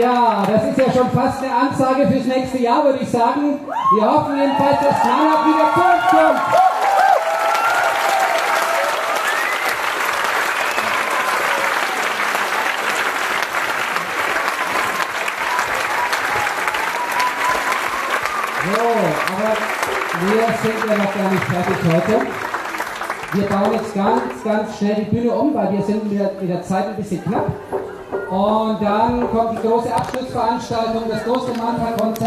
Ja, das ist ja schon fast eine Ansage fürs nächste Jahr, würde ich sagen. Wir hoffen jedenfalls, dass Nana wieder zurückkommt. So, aber wir sind ja noch gar nicht fertig heute. Wir bauen jetzt ganz, ganz schnell die Bühne um, weil wir sind mit der Zeit ein bisschen knapp. Und dann kommt die große Abschlussveranstaltung, das große Manntal-Konzert.